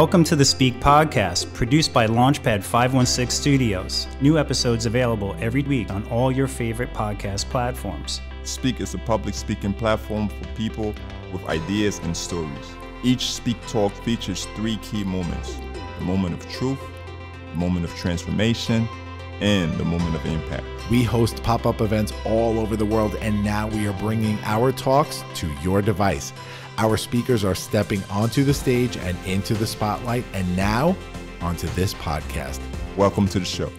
Welcome to the Speak Podcast, produced by Launchpad 516 Studios. New episodes available every week on all your favorite podcast platforms. Speak is a public speaking platform for people with ideas and stories. Each Speak Talk features three key moments the moment of truth, the moment of transformation, and the moment of impact. We host pop up events all over the world, and now we are bringing our talks to your device. Our speakers are stepping onto the stage and into the spotlight, and now onto this podcast. Welcome to the show.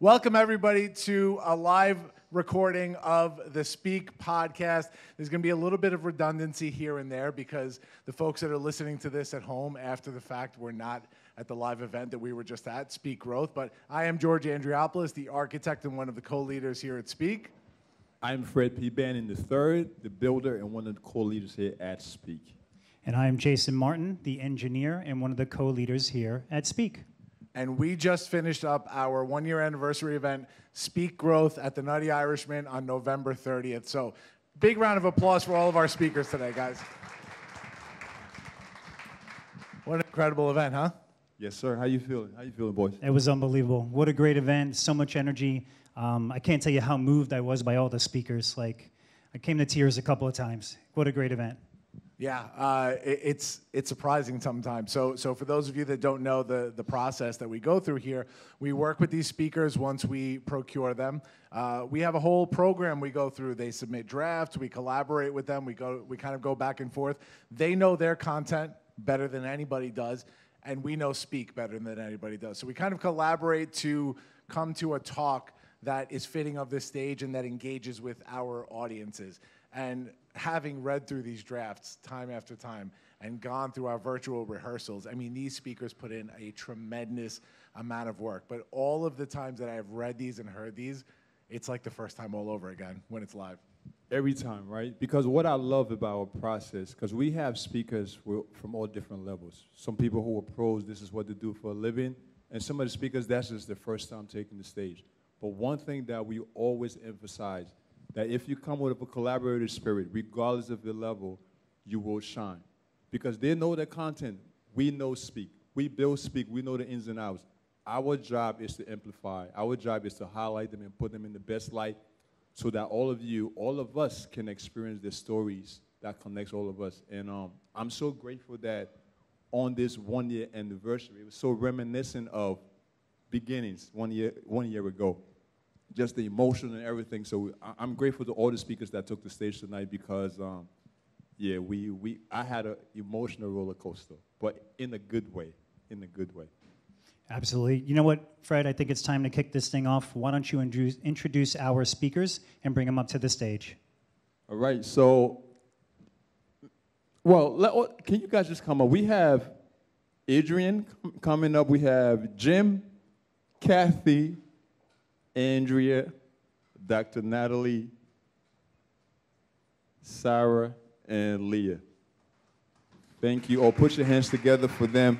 Welcome, everybody, to a live recording of the Speak podcast. There's going to be a little bit of redundancy here and there because the folks that are listening to this at home after the fact were not at the live event that we were just at, Speak Growth. But I am George Andriopoulos, the architect and one of the co leaders here at Speak. I'm Fred P. Banny III, the builder and one of the co-leaders here at Speak. And I am Jason Martin, the engineer and one of the co leaders here at Speak. And we just finished up our one year anniversary event, Speak Growth, at the Nutty Irishman on November 30th. So, big round of applause for all of our speakers today, guys. What an incredible event, huh? Yes, sir. How you feeling? How you feeling, boys? It was unbelievable. What a great event. So much energy. Um, I can't tell you how moved I was by all the speakers. Like, I came to tears a couple of times. What a great event. Yeah, uh, it, it's it's surprising sometimes. So so for those of you that don't know the the process that we go through here, we work with these speakers once we procure them. Uh, we have a whole program we go through. They submit drafts. We collaborate with them. We go we kind of go back and forth. They know their content better than anybody does, and we know speak better than anybody does. So we kind of collaborate to come to a talk that is fitting of this stage and that engages with our audiences. And having read through these drafts time after time and gone through our virtual rehearsals, I mean, these speakers put in a tremendous amount of work. But all of the times that I have read these and heard these, it's like the first time all over again when it's live. Every time, right? Because what I love about our process, because we have speakers from all different levels. Some people who are pros, this is what they do for a living. And some of the speakers, that's just their first time taking the stage. But one thing that we always emphasize, that if you come with a collaborative spirit, regardless of your level, you will shine. Because they know their content. We know speak. We build speak. We know the ins and outs. Our job is to amplify. Our job is to highlight them and put them in the best light so that all of you, all of us can experience the stories that connects all of us. And um, I'm so grateful that on this one year anniversary, it was so reminiscent of beginnings one year, one year ago. Just the emotion and everything. So I, am grateful to all the speakers that took the stage tonight because, um, yeah, we, we, I had an emotional roller coaster, but in a good way, in a good way. Absolutely. You know what, Fred? I think it's time to kick this thing off. Why don't you introduce our speakers and bring them up to the stage? All right. So, well, let, can you guys just come up? We have Adrian coming up. We have Jim Kathy, Andrea, Dr. Nathalie, Sarah, and Lea. Thank you. All put your hands together for them.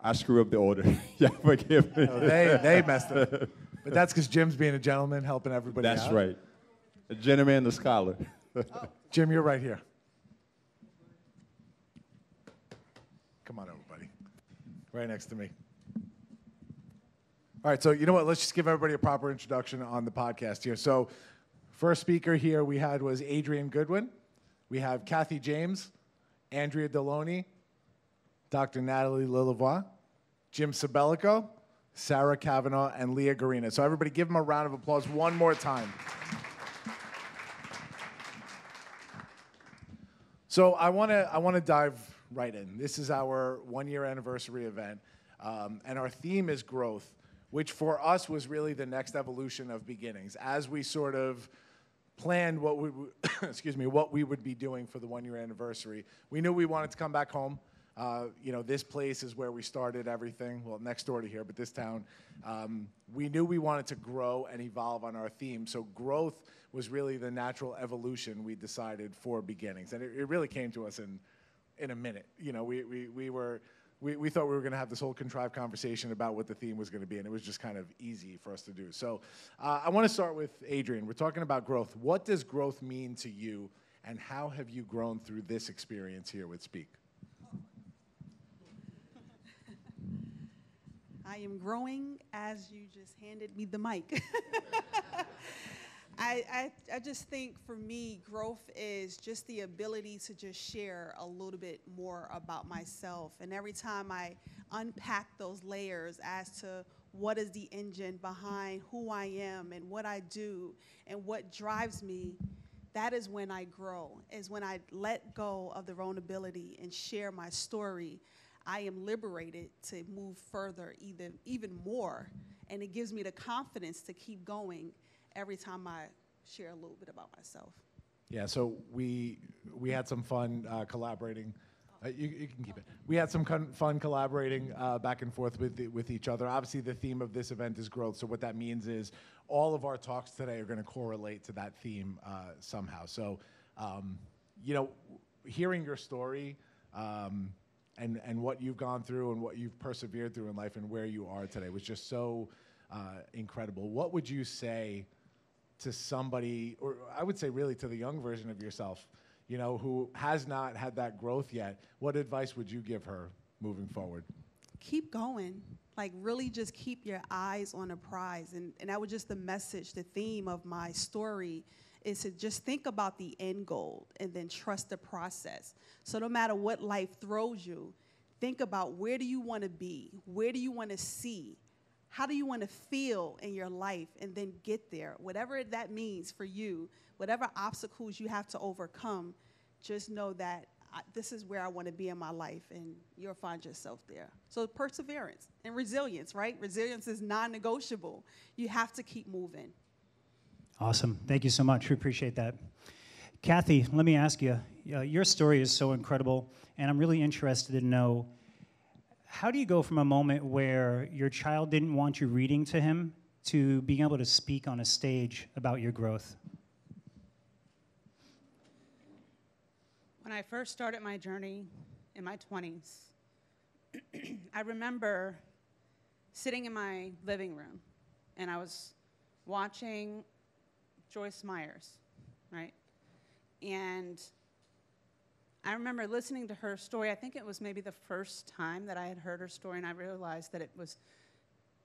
I screw up the order. yeah, forgive me. No, they, they messed up. But that's because Jim's being a gentleman, helping everybody that's out. right. A gentleman and a scholar. Jim, you're right here. Come on over, buddy. Right next to me. All right, so you know what? Let's just give everybody a proper introduction on the podcast here. So, first speaker here we had was Adrian Goodwin. We have Kathy James, Andrea De Loney, Dr. Nathalie Lilavois, Jim Sabellico, Sarah Cavanaugh, and Lea Garinis. So, everybody give them a round of applause one more time. So, I want to I want to dive right in. This is our one year anniversary event, um, and our theme is growth, which for us was really the next evolution of beginnings. As we sort of planned what we, excuse me, what we would be doing for the one year anniversary, we knew we wanted to come back home. Uh, you know, this place is where we started everything. Well, next door to here, but this town. Um, we knew we wanted to grow and evolve on our theme. So growth was really the natural evolution we decided for beginnings, and it, it really came to us in in a minute. You know, we, we, we were, we, we thought we were going to have this whole contrived conversation about what the theme was going to be, and it was just kind of easy for us to do. So uh, I want to start with Adrian. We're talking about growth. What does growth mean to you, and how have you grown through this experience here with Speak? I am growing as you just handed me the mic. I, I, I just think for me, growth is just the ability to just share a little bit more about myself. And every time I unpack those layers as to what is the engine behind who I am and what I do and what drives me, that is when I grow, is when I let go of the vulnerability and share my story. I am liberated to move further, even, even more. And it gives me the confidence to keep going every time I share a little bit about myself. Yeah, so we we had some fun uh, collaborating. Uh, you, you can keep it. We had some fun collaborating uh, back and forth with the, with each other. Obviously, the theme of this event is growth. So what that means is all of our talks today are going to correlate to that theme uh, somehow. So, um, you know, hearing your story. Um, and, and what you've gone through and what you've persevered through in life and where you are today was just so uh, incredible. What would you say to somebody, or I would say really to the young version of yourself, you know, who has not had that growth yet? What advice would you give her moving forward? Keep going. Like, really just keep your eyes on the prize. And, and that was just the message, the theme of my story is to just think about the end goal and then trust the process. So no matter what life throws you, think about where do you want to be? Where do you want to see? How do you want to feel in your life and then get there? Whatever that means for you, whatever obstacles you have to overcome, just know that I, this is where I want to be in my life and you'll find yourself there. So perseverance and resilience, right? Resilience is non-negotiable. You have to keep moving. Awesome. Thank you so much. We appreciate that. Kathy, let me ask you uh, your story is so incredible, and I'm really interested to know how do you go from a moment where your child didn't want you reading to him to being able to speak on a stage about your growth? When I first started my journey in my 20s, I remember sitting in my living room and I was watching Joyce Myers, right? And I remember listening to her story. I think it was maybe the first time that I had heard her story, and I realized that it was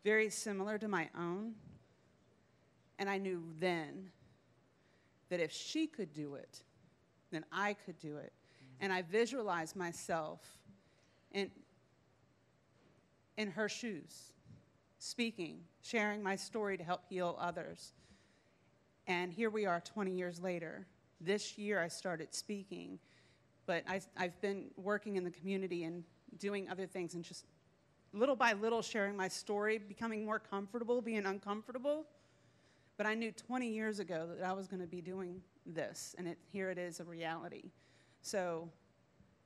very similar to my own. And I knew then that if she could do it, then I could do it. Mm-hmm. And I visualized myself in, in her shoes, speaking, sharing my story to help heal others. And here we are 20 years later. This year I started speaking, but I, I've been working in the community and doing other things and just little by little sharing my story, becoming more comfortable, being uncomfortable. But I knew 20 years ago that I was going to be doing this, and it, here it is a reality. So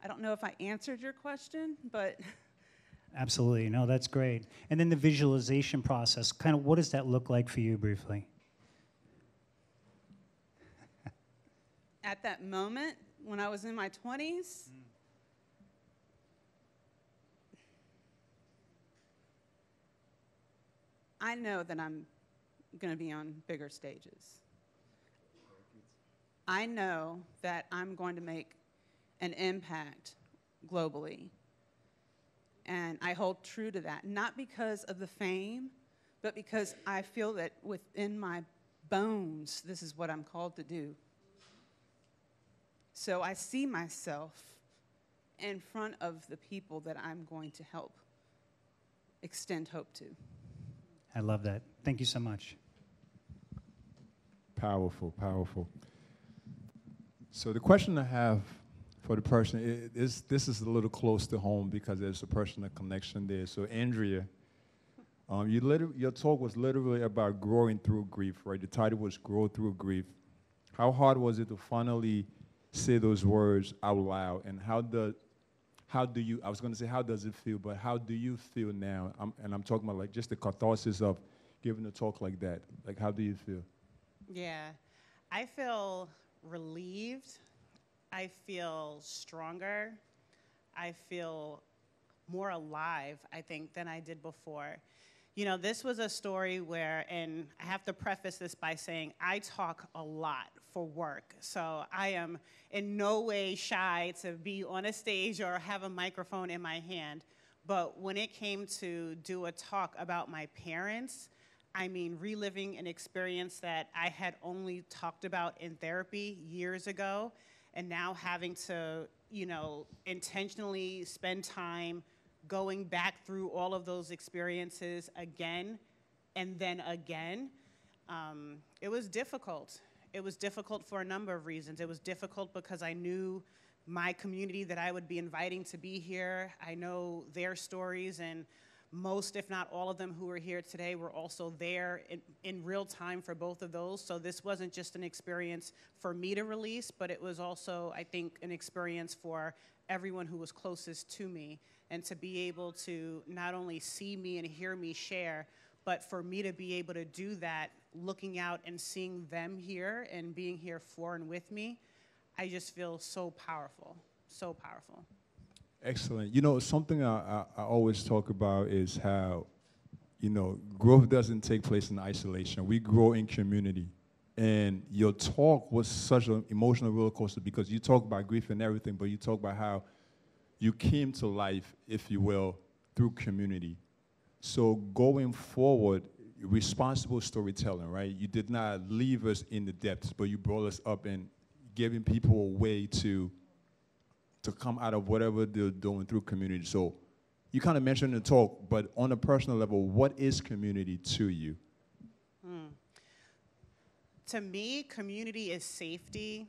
I don't know if I answered your question, but. Absolutely. No, that's great. And then the visualization process, kind of what does that look like for you briefly? At that moment, when I was in my 20s, I know that I'm going to be on bigger stages. I know that I'm going to make an impact globally. And I hold true to that, not because of the fame, but because I feel that within my bones, this is what I'm called to do. So I see myself in front of the people that I'm going to help extend hope to. I love that. Thank you so much. Powerful, powerful. So the question I have for the person is this is a little close to home because there's a personal connection there. So Andrea, um, you your talk was literally about growing through grief, right? The title was "Grow Through Grief." How hard was it to finally say those words out loud, and how do how do you? I was going to say how does it feel, but how do you feel now? I'm, and I'm talking about like just the catharsis of giving a talk like that. Like, how do you feel? Yeah, I feel relieved. I feel stronger. I feel more alive, I think, than I did before. You know, this was a story where, and I have to preface this by saying I talk a lot for work. So I am in no way shy to be on a stage or have a microphone in my hand. But when it came to do a talk about my parents, I mean, reliving an experience that I had only talked about in therapy years ago, and now having to, you know, intentionally spend time going back through all of those experiences again and then again, um, it was difficult. It was difficult for a number of reasons. It was difficult because I knew my community that I would be inviting to be here. I know their stories, and most, if not all of them who are here today, were also there in, in real time for both of those. So this wasn't just an experience for me to release, but it was also, I think, an experience for everyone who was closest to me. And to be able to not only see me and hear me share, but for me to be able to do that, looking out and seeing them here and being here for and with me, I just feel so powerful, so powerful. Excellent. You know, something I, I, I always talk about is how, you know, growth doesn't take place in isolation. We grow in community. And your talk was such an emotional roller coaster because you talk about grief and everything, but you talk about how you came to life, if you will, through community. So going forward, responsible storytelling, right? You did not leave us in the depths, but you brought us up and giving people a way to to come out of whatever they're doing through community. So you kind of mentioned the talk, but on a personal level, what is community to you? Hmm. To me, community is safety,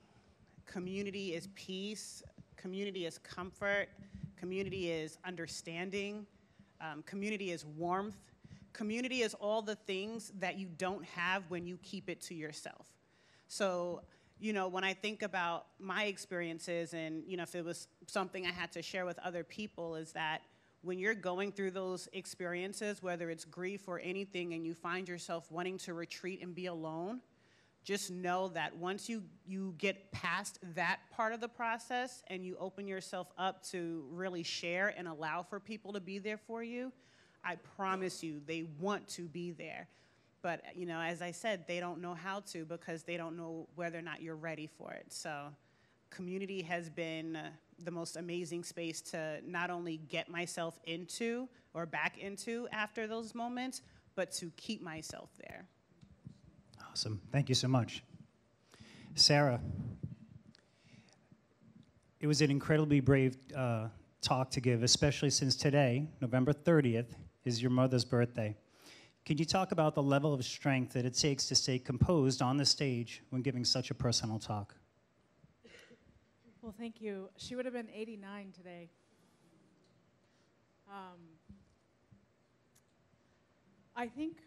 community is peace, community is comfort, community is understanding, um, community is warmth. Community is all the things that you don't have when you keep it to yourself. So you know, when I think about my experiences and, you know, if it was something I had to share with other people, is that when you're going through those experiences, whether it's grief or anything, and you find yourself wanting to retreat and be alone, just know that once you, you get past that part of the process and you open yourself up to really share and allow for people to be there for you, I promise you they want to be there. But, you know, as I said, they don't know how to because they don't know whether or not you're ready for it. So community has been uh, the most amazing space to not only get myself into or back into after those moments, but to keep myself there. Awesome. Thank you so much. Sarah, it was an incredibly brave uh, talk to give, especially since today, November 30th, is your mother's birthday. Can you talk about the level of strength that it takes to stay composed on the stage when giving such a personal talk? Well, thank you. She would have been 89 today. Um, I think,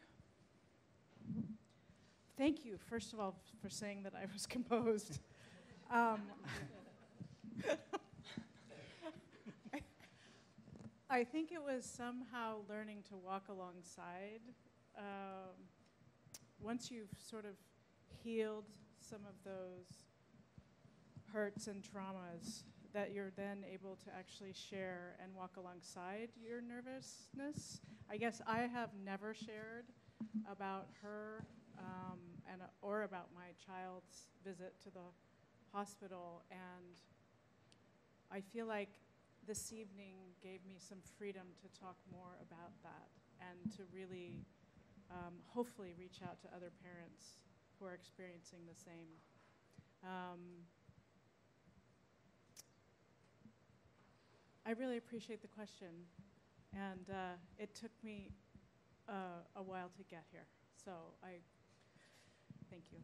thank you, first of all, for saying that I was composed. Um, I think it was somehow learning to walk alongside um, once you've sort of healed some of those hurts and traumas, that you're then able to actually share and walk alongside your nervousness. I guess I have never shared about her um, and uh, or about my child's visit to the hospital, and I feel like this evening gave me some freedom to talk more about that and to really um, hopefully reach out to other parents who are experiencing the same. Um, I really appreciate the question, and uh, it took me uh, a while to get here. So I thank you.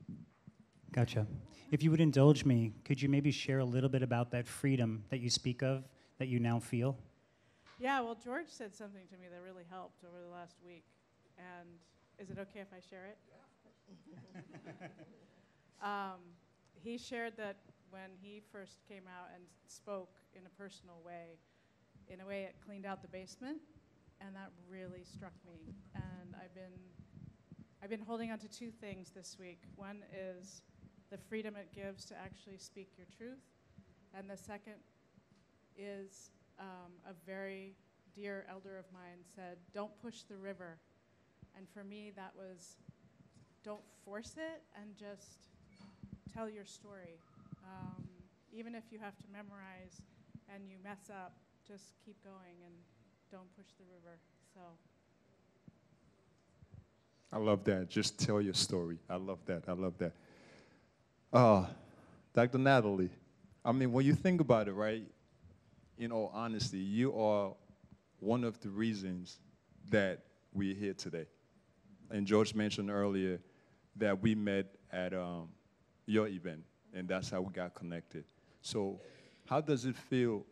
Gotcha. If you would indulge me, could you maybe share a little bit about that freedom that you speak of, that you now feel? Yeah, well, George said something to me that really helped over the last week, and is it okay if I share it? Yeah. um, he shared that when he first came out and spoke in a personal way, in a way it cleaned out the basement, and that really struck me. And I've been, I've been holding on to two things this week. One is the freedom it gives to actually speak your truth, and the second is um, a very dear elder of mine said, "Don't push the river." And for me, that was don't force it and just tell your story. Um, even if you have to memorize and you mess up, just keep going and don't push the river. So. I love that. Just tell your story. I love that. I love that. Uh, Dr. Nathalie, I mean, when you think about it, right, in all honesty, you are one of the reasons that we're here today. And George mentioned earlier that we met at um, your event, and that's how we got connected. So, how does it feel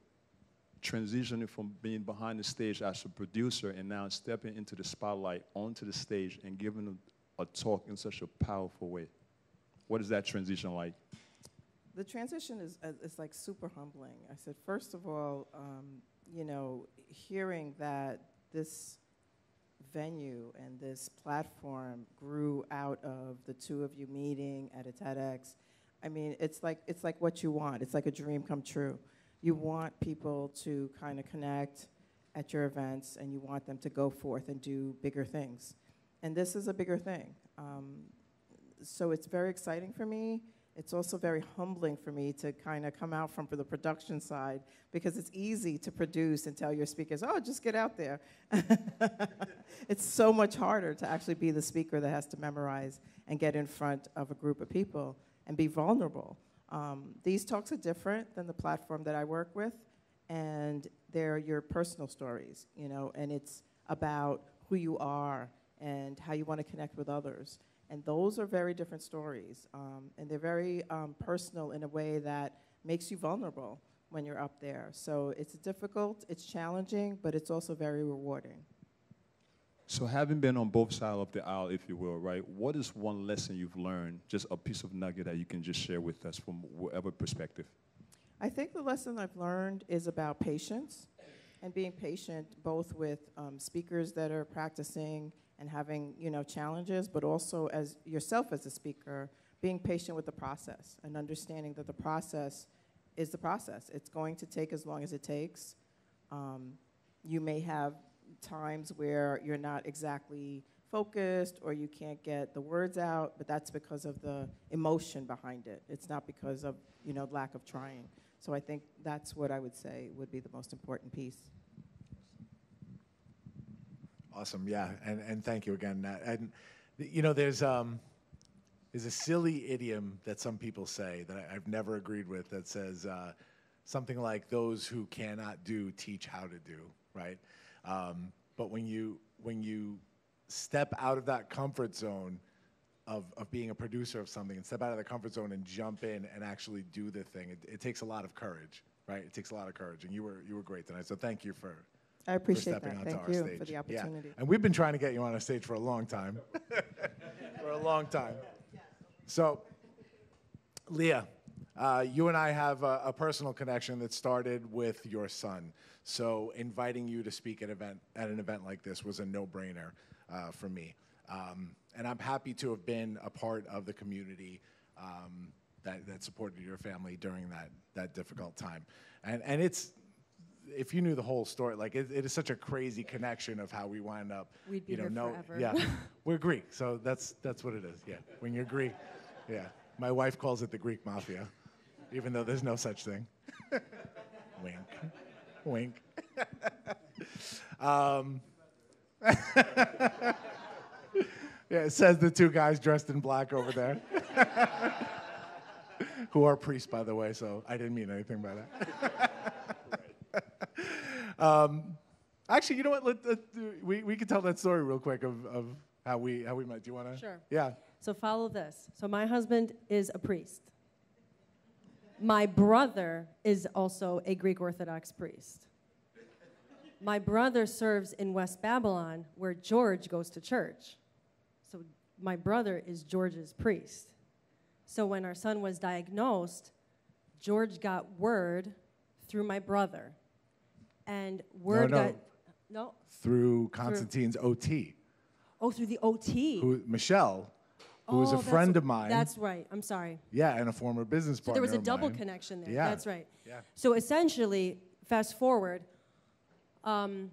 transitioning from being behind the stage as a producer and now stepping into the spotlight onto the stage and giving a, a talk in such a powerful way? What is that transition like? The transition is, uh, is like super humbling. I said, first of all, um, you know, hearing that this venue and this platform grew out of the two of you meeting at a TEDx. I mean, it's like it's like what you want. It's like a dream come true. You want people to kind of connect at your events, and you want them to go forth and do bigger things. And this is a bigger thing. Um, so it's very exciting for me. It's also very humbling for me to kind of come out from for the production side because it's easy to produce and tell your speakers, oh, just get out there. it's so much harder to actually be the speaker that has to memorize and get in front of a group of people and be vulnerable. Um, these talks are different than the platform that I work with, and they're your personal stories, you know, and it's about who you are and how you want to connect with others. And those are very different stories. Um, and they're very um, personal in a way that makes you vulnerable when you're up there. So it's difficult, it's challenging, but it's also very rewarding. So, having been on both sides of the aisle, if you will, right, what is one lesson you've learned, just a piece of nugget that you can just share with us from whatever perspective? I think the lesson I've learned is about patience and being patient both with um, speakers that are practicing and having you know challenges, but also as yourself as a speaker, being patient with the process and understanding that the process is the process. It's going to take as long as it takes. Um, you may have times where you're not exactly focused or you can't get the words out, but that's because of the emotion behind it. It's not because of you know lack of trying. So I think that's what I would say would be the most important piece. Awesome, yeah, and, and thank you again, Nat. And you know, there's um, there's a silly idiom that some people say that I, have never agreed with that says uh, something like "those who cannot do teach how to do," right? Um, but when you when you step out of that comfort zone of, of being a producer of something and step out of the comfort zone and jump in and actually do the thing, it, it takes a lot of courage, right? It takes a lot of courage, and you were you were great tonight. So thank you for I appreciate that. Thank you stage. for the opportunity. Yeah. And we've been trying to get you on a stage for a long time. for a long time. So, Lea, uh, you and I have a, a, personal connection that started with your son. So, inviting you to speak at, event, at an event like this was a no brainer uh, for me. Um, and I'm happy to have been a part of the community um, that, that supported your family during that, that difficult time. And, and it's, if you knew the whole story, like it, it is such a crazy connection of how we wind up. We'd be you know, no, forever. Yeah, we're Greek, so that's that's what it is. Yeah, when you're Greek, yeah. My wife calls it the Greek mafia, even though there's no such thing. wink, wink. um, yeah, it says the two guys dressed in black over there. Who are priests, by the way, so I didn't mean anything by that. Um, actually, you know what? Let, let, we, we can tell that story real quick of, of how we how we met. Do you want to? Sure. Yeah. So follow this. So my husband is a priest. My brother is also a Greek Orthodox priest. My brother serves in West Babylon, where George goes to church. So my brother is George's priest. So when our son was diagnosed, George got word through my brother and word no, no. got no through Constantine's through, OT. Oh, through the OT. Who Michelle, who oh, a friend of mine. That's right. I'm sorry. Yeah, and a former business partner. So there was a double mine. connection there. Yeah. That's right. Yeah. So essentially, fast forward. Um,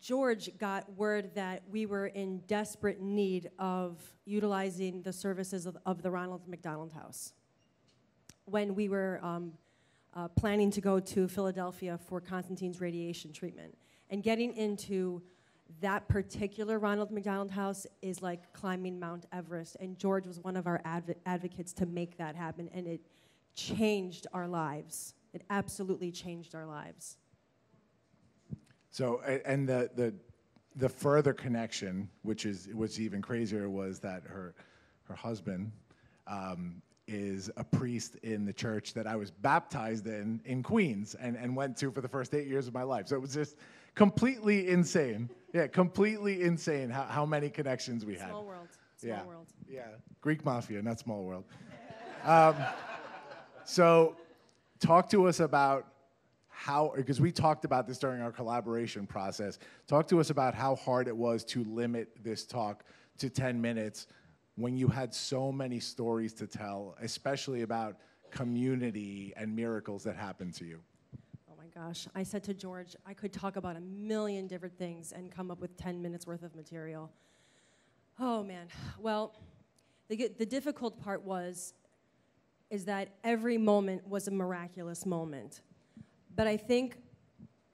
George got word that we were in desperate need of utilizing the services of, of the Ronald McDonald House when we were um, uh, planning to go to Philadelphia for Constantine's radiation treatment. And getting into that particular Ronald McDonald House is like climbing Mount Everest. And George was one of our adv- advocates to make that happen. And it changed our lives. It absolutely changed our lives. So, and the, the, the further connection, which is what's even crazier, was that her, her husband um, is a priest in the church that I was baptized in in Queens and, and went to for the first eight years of my life. So it was just completely insane. Yeah, completely insane how, how many connections we had. Small world. Small yeah. world. Yeah, Greek mafia, not small world. Um, so, talk to us about how, because we talked about this during our collaboration process. Talk to us about how hard it was to limit this talk to 10 minutes when you had so many stories to tell, especially about community and miracles that happened to you. Gosh. I said to George, I could talk about a million different things and come up with 10 minutes worth of material. Oh man. Well, the, the difficult part was is that every moment was a miraculous moment. But I think,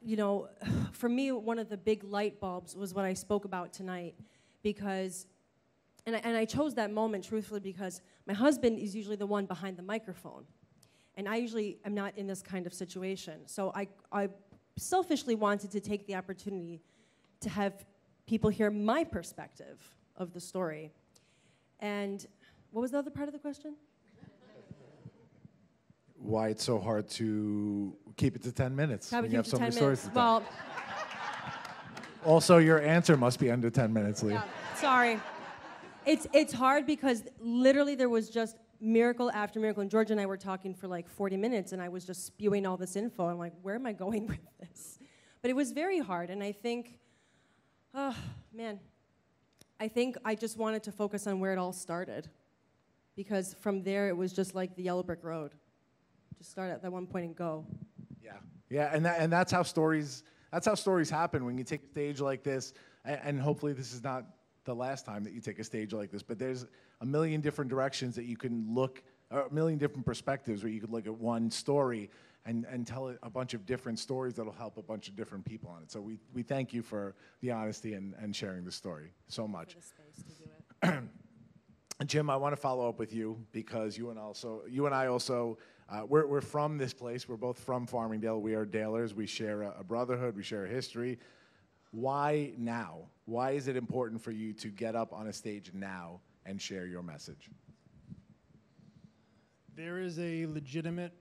you know, for me, one of the big light bulbs was what I spoke about tonight because, and I, and I chose that moment truthfully because my husband is usually the one behind the microphone. And I usually am not in this kind of situation. So I, I selfishly wanted to take the opportunity to have people hear my perspective of the story. And what was the other part of the question? Why it's so hard to keep it to 10 minutes How would you have so many 10 stories to tell. Well, Also, your answer must be under 10 minutes, Lee. sorry. It's, it's hard because literally there was just miracle after miracle. And George and I were talking for like 40 minutes, and I was just spewing all this info. I'm like, where am I going with this? But it was very hard. And I think, oh, man, I think I just wanted to focus on where it all started. Because from there, it was just like the yellow brick road. Just start at that one point and go. Yeah, yeah, and that, and that's how stories that's how stories happen when you take a stage like this, and, and hopefully this is not the last time that you take a stage like this. But there's a million different directions that you can look, or a million different perspectives where you could look at one story and, and tell a bunch of different stories that'll help a bunch of different people on it. So we, we thank you for the honesty and, and sharing the story so much. For the space to do it. Jim, I want to follow up with you because you and also you and I also uh, we're we're from this place. We're both from Farmingdale. We are Dalers. We share a, a brotherhood. We share a history. Why now? Why is it important for you to get up on a stage now and share your message? There is a legitimate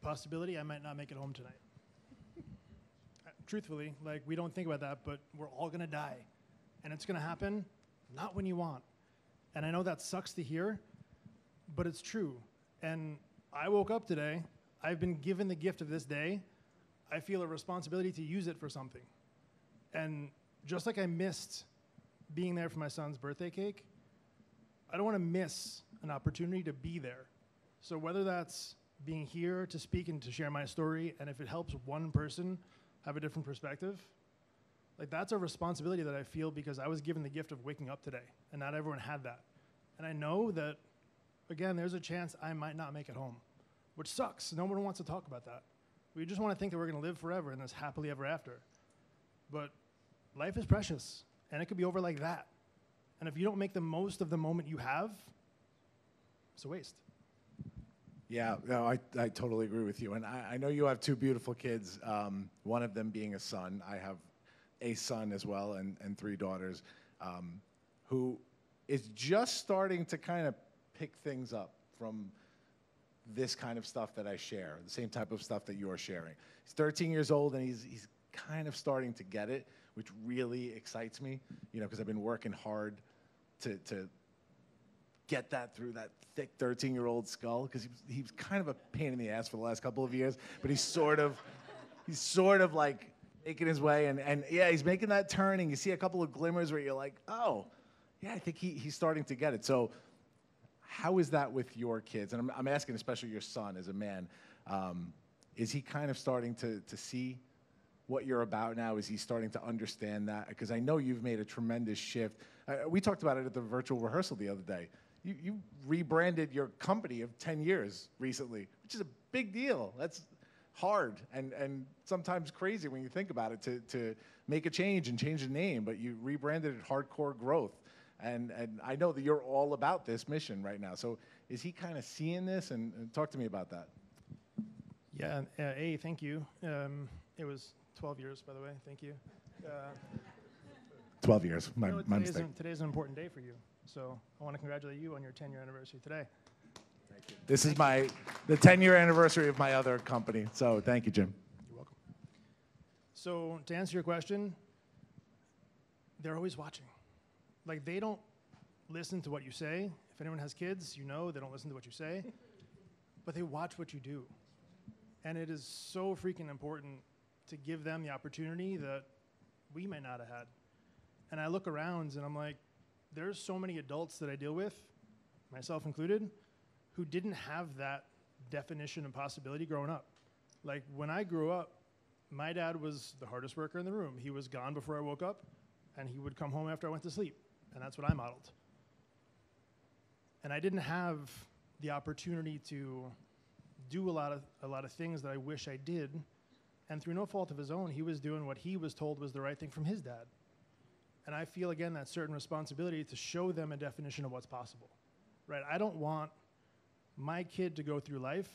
possibility I might not make it home tonight. Uh, Truthfully, like we don't think about that, but we're all gonna die. And it's gonna happen not when you want. And I know that sucks to hear, but it's true. And I woke up today, I've been given the gift of this day. I feel a responsibility to use it for something. And just like I missed being there for my son's birthday cake, I don't want to miss an opportunity to be there. So whether that's being here to speak and to share my story, and if it helps one person have a different perspective, like that's a responsibility that I feel because I was given the gift of waking up today, and not everyone had that. And I know that, again, there's a chance I might not make it home, which sucks. No one wants to talk about that. We just want to think that we're going to live forever and this happily ever after. But life is precious, and it could be over like that. And if you don't make the most of the moment you have, it's a waste. Yeah, no, I, I totally agree with you. And I, I know you have two beautiful kids, um, one of them being a son. I have a son as well and, and three daughters um, who is just starting to kind of pick things up from this kind of stuff that I share, the same type of stuff that you're sharing. He's 13 years old and he's, he's kind of starting to get it, which really excites me, you know, because I've been working hard to, to get that through that thick 13 year old skull because he, was- he was kind of a pain in the ass for the last couple of years, but he's sort of, he's sort of like making his way. And, and yeah, he's making that turning. You see a couple of glimmers where you're like, oh, yeah, I think he, he's starting to get it. So, how is that with your kids? And I'm, I'm asking, especially your son as a man, um, is he kind of starting to, to see what you're about now? Is he starting to understand that? Because I know you've made a tremendous shift. Uh, we talked about it at the virtual rehearsal the other day. You, you rebranded your company of 10 years recently, which is a big deal. That's hard and, and sometimes crazy when you think about it to, to make a change and change the name, but you rebranded it Hardcore Growth. And, and I know that you're all about this mission right now. So is he kind of seeing this? And, and, talk to me about that. Yeah, uh, A, thank you. Um, it was 12 years, by the way. Thank you. Uh, 12 years, my, you know, my today's mistake. An, today's an important day for you. So I want to congratulate you on your 10 year anniversary today. Thank you. This is my the 10 year anniversary of my other company. So thank you, Jim. You're welcome. So to answer your question, they're always watching. Like they don't listen to what you say. If anyone has kids, you know they don't listen to what you say, but they watch what you do. And it is so freaking important to give them the opportunity that we may not have had. And I look around and I'm like, there's so many adults that I deal with, myself included, who didn't have that definition of possibility growing up. Like when I grew up, my dad was the hardest worker in the room. He was gone before I woke up, and he would come home after I went to sleep. And that's what I modeled. And I didn't have the opportunity to do a lot of a lot of things that I wish I did. And through no fault of his own, he was doing what he was told was the right thing from his dad. And I feel again that certain responsibility to show them a definition of what's possible. Right? I don't want my kid to go through life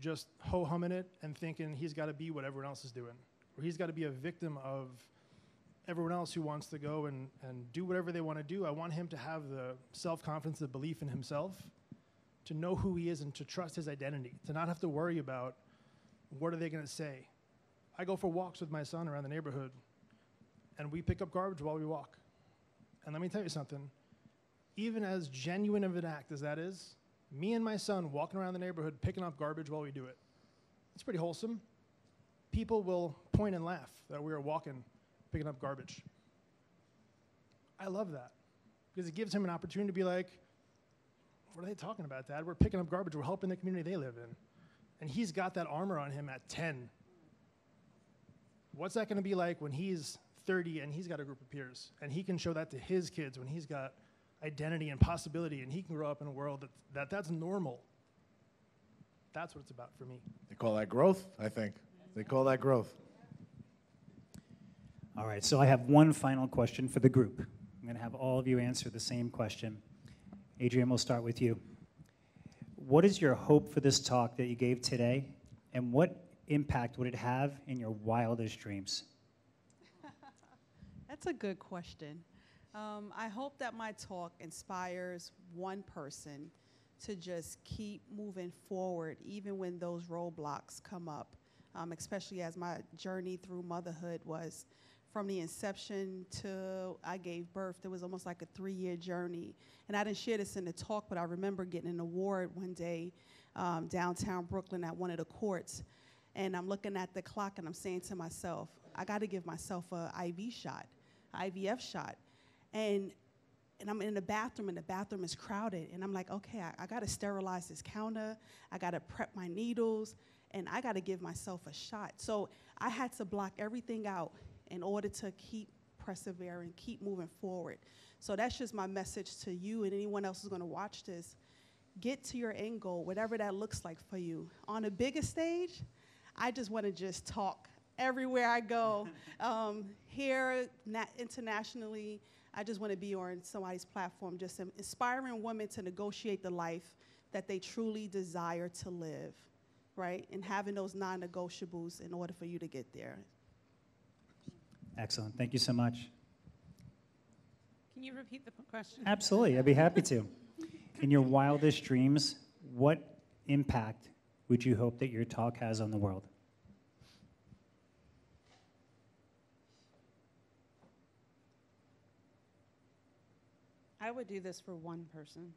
just ho humming it and thinking he's got to be what everyone else is doing, or he's got to be a victim of everyone else who wants to go and, and do whatever they want to do. I want him to have the self confidence, the belief in himself, to know who he is and to trust his identity, to not have to worry about what are they going to say. I go for walks with my son around the neighborhood, and we pick up garbage while we walk. And let me tell you something even as genuine of an act as that is, me and my son walking around the neighborhood picking up garbage while we do it. It's pretty wholesome. People will point and laugh that we are walking, picking up garbage. I love that because it gives him an opportunity to be like, what are they talking about, Dad? We're picking up garbage. We're helping the community they live in. And he's got that armor on him at 10. What's that going to be like when he's 30 and he's got a group of peers and he can show that to his kids when he's got identity and possibility, and he can grow up in a world that, that that's normal. That's what it's about for me. They call that growth, I think. They call that growth. All right, so I have one final question for the group. I'm going to have all of you answer the same question. Adrian, we'll start with you. What is your hope for this talk that you gave today, and what impact would it have in your wildest dreams? That's a good question. Um, I hope that my talk inspires one person to just keep moving forward, even when those roadblocks come up, um, especially as my journey through motherhood was from the inception to I gave birth. It was almost like a three year journey. And I didn't share this in the talk, but I remember getting an award one day um, downtown Brooklyn at one of the courts. And I'm looking at the clock and I'm saying to myself, I got to give myself a IV shot, IVF shot and and I'm in the bathroom and the bathroom is crowded and I'm like, okay, I, I gotta sterilize this counter, I gotta prep my needles, and I gotta give myself a shot. So I had to block everything out in order to keep persevering, keep moving forward. So that's just my message to you and anyone else who's gonna watch this. Get to your end goal, whatever that looks like for you. On a bigger stage, I just wanna just talk everywhere I go, um, here, internationally, I just want to be on somebody's platform, just inspiring women to negotiate the life that they truly desire to live, right? And having those non negotiables in order for you to get there. Excellent. Thank you so much. Can you repeat the question? Absolutely. I'd be happy to. In your wildest dreams, what impact would you hope that your talk has on the world? I would do this for one person,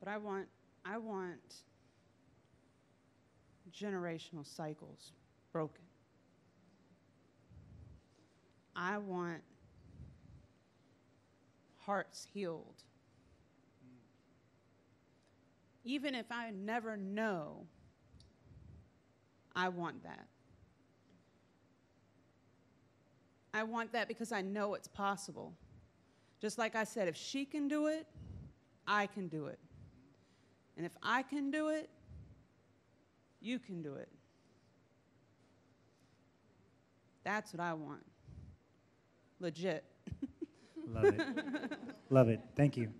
but I want, I want generational cycles broken. I want hearts healed. Even if I never know, I want that. I want that because I know it's possible. Just like I said, if she can do it, I can do it. And if I can do it, you can do it. That's what I want. Legit. Love it. Love it. Thank you.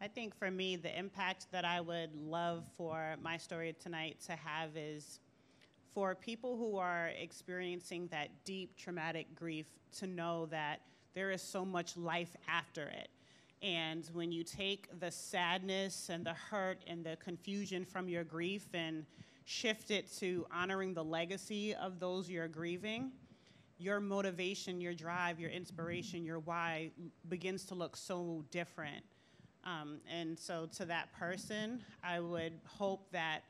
I think for me, the impact that I would love for my story tonight to have is for people who are experiencing that deep traumatic grief to know that there is so much life after it. And when you take the sadness and the hurt and the confusion from your grief and shift it to honoring the legacy of those you're grieving, your motivation, your drive, your inspiration, your why begins to look so different. Um, and so, to that person, I would hope that,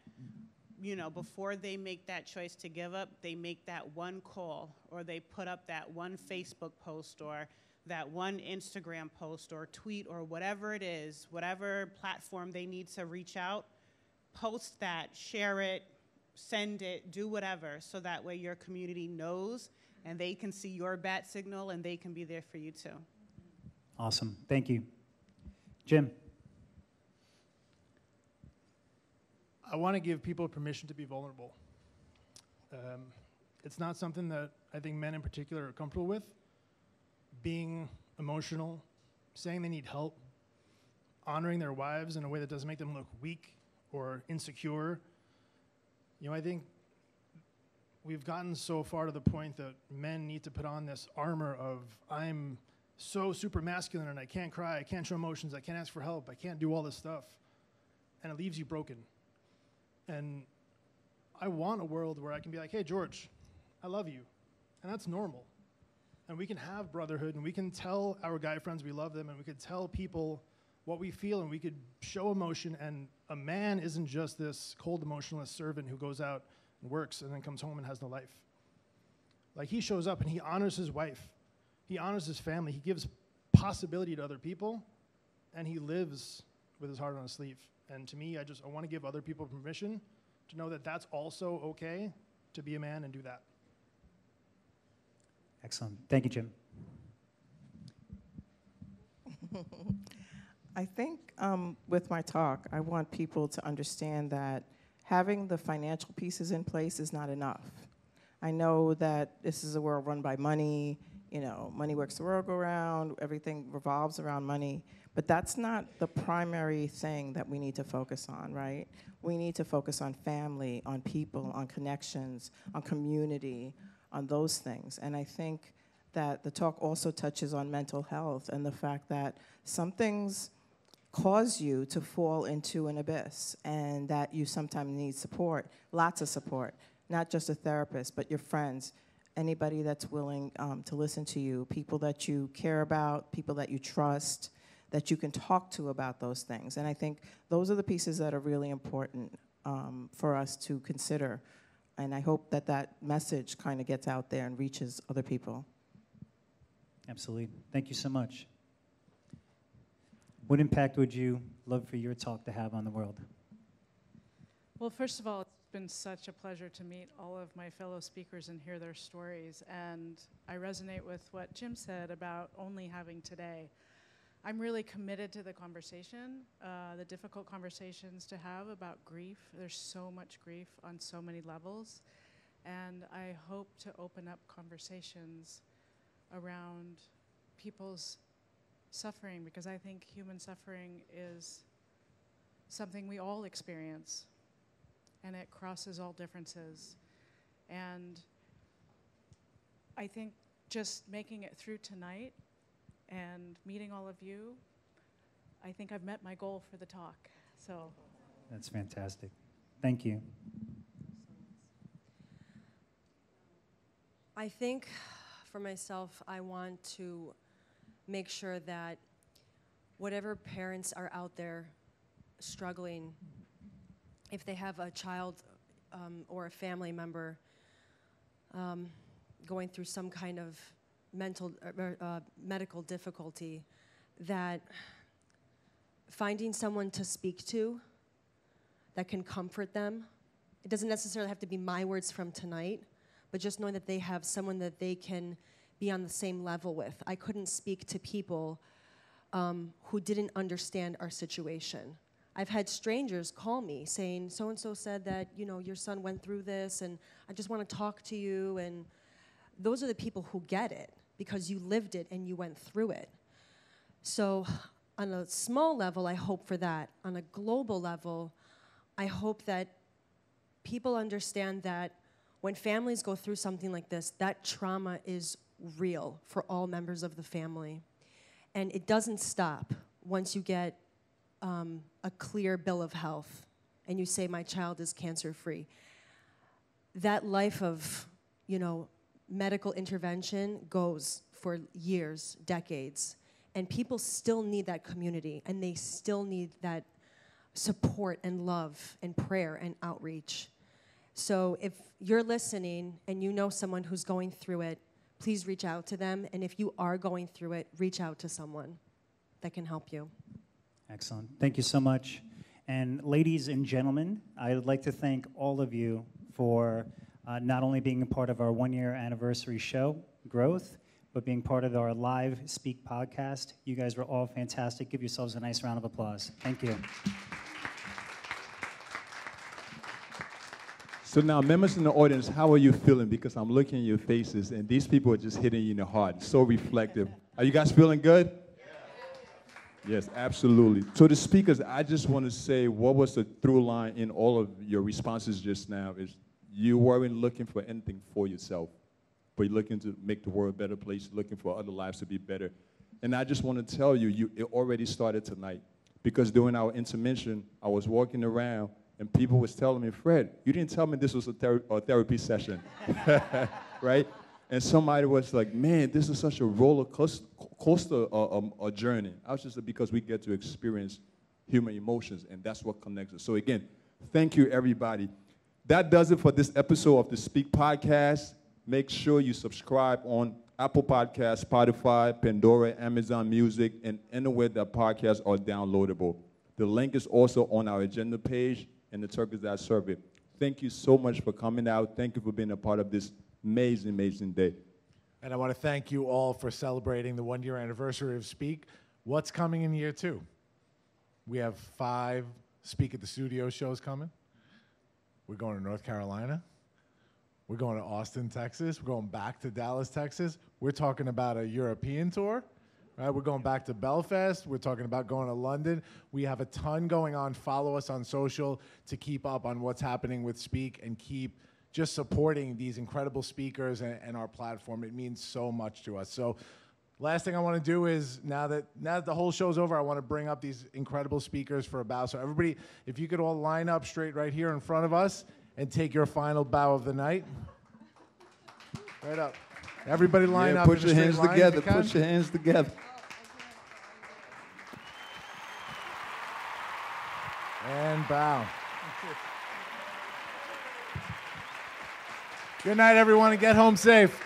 you know, mm-hmm. before they make that choice to give up, they make that one call or they put up that one Facebook post or that one Instagram post or tweet or whatever it is, whatever platform they need to reach out, post that, share it, send it, do whatever, so that way your community knows and they can see your bat signal and they can be there for you too. Awesome. Thank you. Jim. I want to give people permission to be vulnerable. Um, it's not something that I think men in particular are comfortable with. Being emotional, saying they need help, honoring their wives in a way that doesn't make them look weak or insecure. You know, I think we've gotten so far to the point that men need to put on this armor of I'm so super masculine and I can't cry, I can't show emotions, I can't ask for help, I can't do all this stuff. And it leaves you broken. And I want a world where I can be like, hey, George, I love you. And that's normal. And we can have brotherhood and we can tell our guy friends we love them and we could tell people what we feel and we could show emotion. And a man isn't just this cold, emotionless servant who goes out and works and then comes home and has no life. Like he shows up and he honors his wife, he honors his family, he gives possibility to other people, and he lives with his heart on his sleeve. And to me, I just I want to give other people permission to know that that's also okay to be a man and do that. Excellent. Thank you, Jim. I think um, with my talk, I want people to understand that having the financial pieces in place is not enough. I know that this is a world run by money, you know, money works the world around, everything revolves around money, but that's not the primary thing that we need to focus on, right? We need to focus on family, on people, on connections, on community, on those things. And I think that the talk also touches on mental health and the fact that some things cause you to fall into an abyss and that you sometimes need support, lots of support, not just a therapist, but your friends, anybody that's willing um, to listen to you, people that you care about, people that you trust, that you can talk to about those things. And I think those are the pieces that are really important um, for us to consider. And I hope that that message kind of gets out there and reaches other people. Absolutely. Thank you so much. What impact would you love for your talk to have on the world? Well, first of all, it's been such a pleasure to meet all of my fellow speakers and hear their stories. And I resonate with what Jim said about only having today. I'm really committed to the conversation, uh, the difficult conversations to have about grief. There's so much grief on so many levels. And I hope to open up conversations around people's suffering because I think human suffering is something we all experience and it crosses all differences. And I think just making it through tonight and meeting all of you, I think I've met my goal for the talk. So that's fantastic. Thank you. I think for myself, I want to make sure that whatever parents are out there struggling, if they have a child um, or a family member um, going through some kind of mental uh, uh, medical difficulty, that finding someone to speak to that can comfort them. It doesn't necessarily have to be my words from tonight, but just knowing that they have someone that they can be on the same level with. I couldn't speak to people um, who didn't understand our situation. I've had strangers call me saying, so and so said that, you know, your son went through this and I just want to talk to you. And those are the people who get it because you lived it and you went through it. So, on a small level, I hope for that. On a global level, I hope that people understand that when families go through something like this, that trauma is real for all members of the family. And it doesn't stop once you get um, a clear bill of health and you say, My child is cancer free. That life of, you know, medical intervention goes for years, decades. And people still need that community and they still need that support and love and prayer and outreach. So if you're listening and you know someone who's going through it, please reach out to them. And if you are going through it, reach out to someone that can help you. Excellent. Thank you so much. And ladies and gentlemen, I would like to thank all of you for uh, not only being a part of our one year anniversary show, Growth, but being part of our live Speak podcast. You guys were all fantastic. Give yourselves a nice round of applause. Thank you. So now, members in the audience, how are you feeling? Because I'm looking at your faces, and these people are just hitting you in the heart. So reflective. Are you guys feeling good? Yes, absolutely. So the speakers, I just want to say what was the through line in all of your responses just now is you weren't looking for anything for yourself, but you're looking to make the world a better place, looking for other lives to be better. And I just want to tell you, you it already started tonight. Because during our intervention, I was walking around and people was telling me, Fred, you didn't tell me this was a, ther- a therapy session, right? And somebody was like, man, this is such a roller coaster, uh, um, a journey. I was just because we get to experience human emotions, and that's what connects us. So again, thank you, everybody. That does it for this episode of the Speak Podcast. Make sure you subscribe on Apple Podcasts, Spotify, Pandora, Amazon Music, and anywhere that podcasts are downloadable. The link is also on our agenda page and the Turkish That Survey. Thank you so much for coming out. Thank you for being a part of this amazing, amazing day. And I want to thank you all for celebrating the one year anniversary of Speak. What's coming in year two? We have five Speak at the Studio shows coming. We're going to North Carolina. We're going to Austin, Texas. We're going back to Dallas, Texas. We're talking about a European tour. Right, we're going back to Belfast. We're talking about going to London. We have a ton going on. Follow us on social to keep up on what's happening with Speak and keep just supporting these incredible speakers and, and our platform. It means so much to us. So, last thing I want to do is now that now that the whole show's over, I want to bring up these incredible speakers for a bow. So, everybody, if you could all line up straight right here in front of us and take your final bow of the night. Right up. Everybody line yeah, up. Put your hands together. Put your hands together. And bow. Good night, everyone, and get home safe.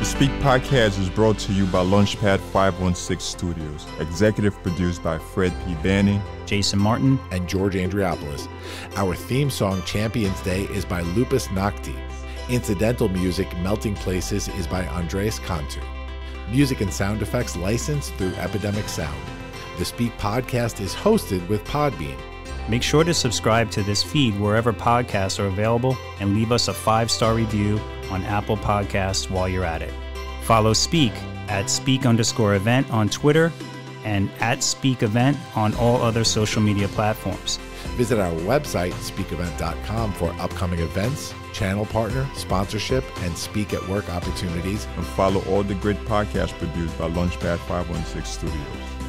The Speak Podcast is brought to you by Launchpad 516 Studios. Executive produced by Fred P. Banny, Jason Martin, and George Andriopoulos. Our theme song, Champions Day, is by Lupus Nocte. Incidental music, Melting Places, is by Andreas Cantu. Music and sound effects licensed through Epidemic Sound. The Speak Podcast is hosted with Podbean. Make sure to subscribe to this feed wherever podcasts are available and leave us a five star review on Apple Podcasts while you're at it. Follow Speak at Speak underscore event on Twitter and at Speak Event on all other social media platforms. Visit our website, speakevent.com, for upcoming events, channel partner, sponsorship, and speak at work opportunities. and follow all the great podcasts produced by Launchpad 516 Studios.